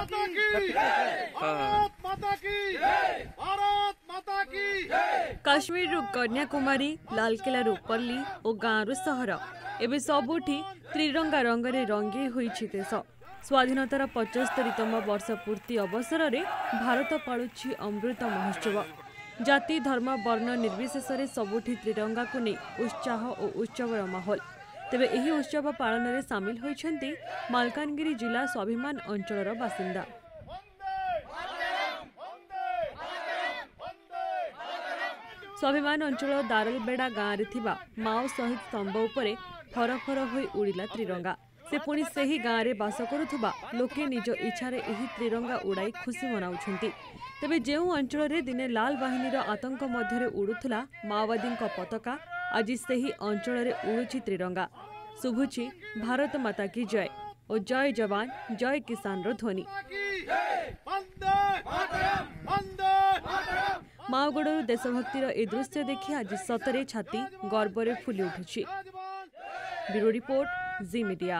माता की भारत माता की भारत माता की କାଶ୍ମୀରରୁ କନ୍ୟାକୁମାରୀ ଲାଲକିଲ୍ଲାରୁ ପଲ୍ଲୀ ଓ ଗାଁରୁ ସହର ଏବେ ସବୁଠି ତ୍ରିରଙ୍ଗା ରଙ୍ଗରେ ରଙ୍ଗେଇ ହୋଇଛି ଦେଶ ସ୍ୱାଧୀନତାର ପଚସ୍ତରୀତମ ବର୍ଷ ପୂର୍ତ୍ତି ଅବସରରେ ଭାରତ ପାଳୁଛି ଅମୃତ ମହୋତ୍ସବ ଜାତି ଧର୍ମ ବର୍ଣ୍ଣ ନିର୍ବିଶେଷରେ ସବୁଠି ତ୍ରିରଙ୍ଗାକୁ ନେଇ ଉତ୍ସାହ ଓ ଉତ୍ସବର ମାହୋଲ ତେବେ ଏହି ଉତ୍ସବ ପାଳନରେ ସାମିଲ ହୋଇଛନ୍ତି ମାଲକାନଗିରି ଜିଲ୍ଲା ସ୍ୱାଭିମାନ ଅଞ୍ଚଳର ବାସିନ୍ଦା। ସ୍ୱାଭିମାନ ଅଞ୍ଚଳ ଦାରଲବେଡ଼ା ଗାଁରେ ଥିବା ମାଓ ଶହୀଦ ସ୍ତମ୍ଭ ଉପରେ ଫରଫର ହୋଇ ଉଡ଼ିଲା ତ୍ରିରଙ୍ଗା। ସେ ପୁଣି ସେହି ଗାଁରେ ବାସ କରୁଥିବା ଲୋକେ ନିଜ ଇଚ୍ଛାରେ ଏହି ତ୍ରିରଙ୍ଗା ଉଡ଼ାଇ ଖୁସି ମନାଉଛନ୍ତି। ତେବେ ଯେଉଁ ଅଞ୍ଚଳରେ ଦିନେ ଲାଲ ବାହିନୀର ଆତଙ୍କ ମଧ୍ୟରେ ଉଡ଼ୁଥିଲା ମାଓବାଦୀଙ୍କ ପତାକା ଆଜି ସେହି ଅଞ୍ଚଳରେ ଉଡ଼ୁଛି ତ୍ରିରଙ୍ଗା। ଶୁଭୁଛି ଭାରତ ମାତା କି ଜୟ ଓ ଜୟ ଯବାନ ଜୟ କିଷାନର ଧ୍ୱନି। ମାଓଗଡ଼ରୁ ଦେଶଭକ୍ତିର ଏ ଦୃଶ୍ୟ ଦେଖି ଆଜି ସତରେ ଛାତି ଗର୍ବରେ ଫୁଲି ଉଠୁଛି। Bureau report Zee media.